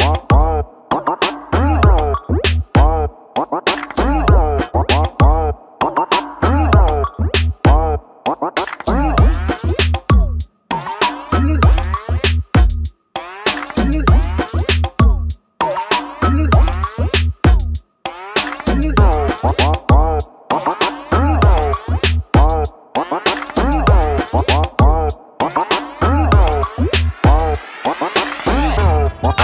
are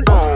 What?